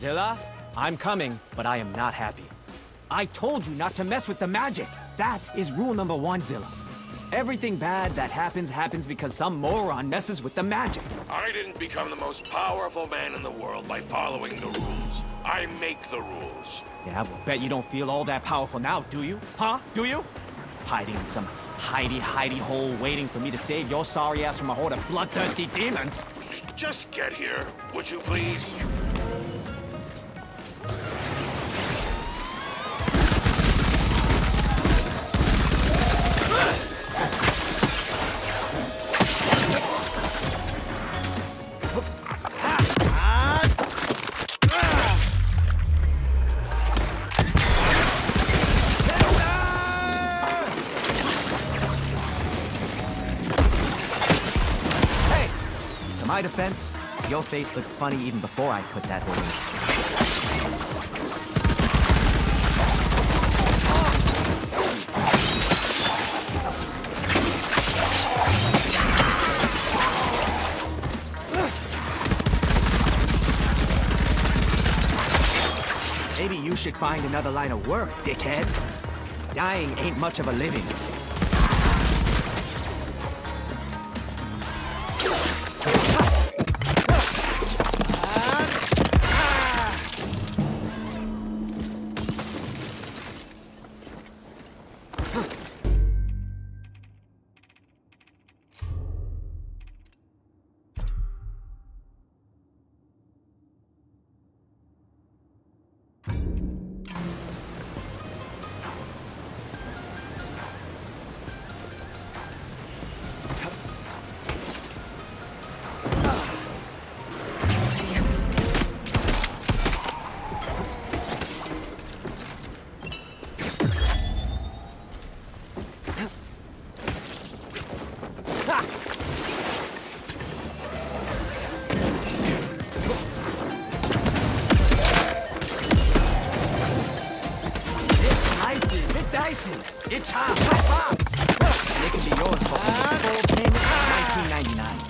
Zilla, I'm coming, but I am not happy. I told you not to mess with the magic. That is rule number one, Zilla. Everything bad that happens happens because some moron messes with the magic. I didn't become the most powerful man in the world by following the rules. I make the rules. Yeah, well, bet you don't feel all that powerful now, do you? Huh? Do you? Hiding in some hidey hidey hole waiting for me to save your sorry ass from a horde of bloodthirsty demons. Just get here, would you please? My defense, your face looked funny even before I put that hole in. Maybe you should find another line of work, dickhead. Dying ain't much of a living. Slices, it dices, it can be yours for of 19.99.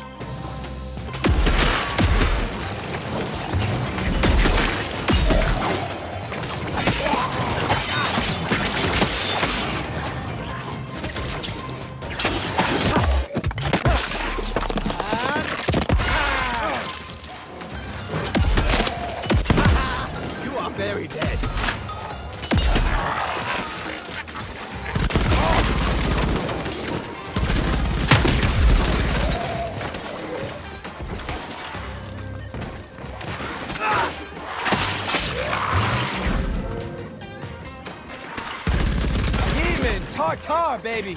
tartar, baby.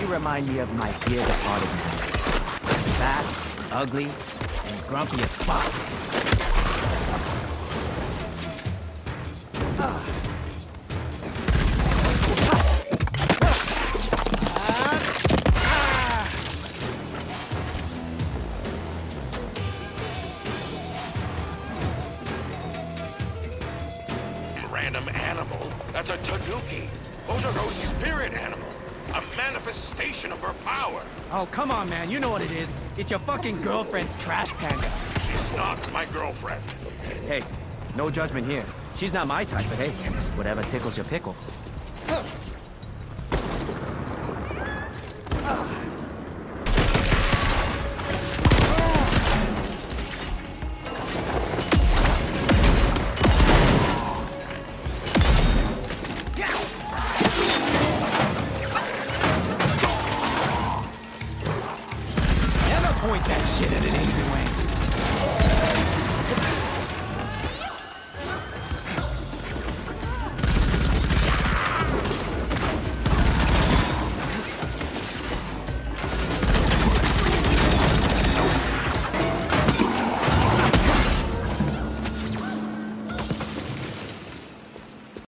You remind me of my dear departed man. Fat, ugly, and grumpy as fuck. Random animal? That's a tanuki. Motoko's spirit animal. A manifestation of her power. Oh, come on, man. You know what it is. It's your fucking girlfriend's trash panda. She's not my girlfriend. Hey, no judgment here. She's not my type, but hey, whatever tickles your pickle. like that shit and it ain't even weighing.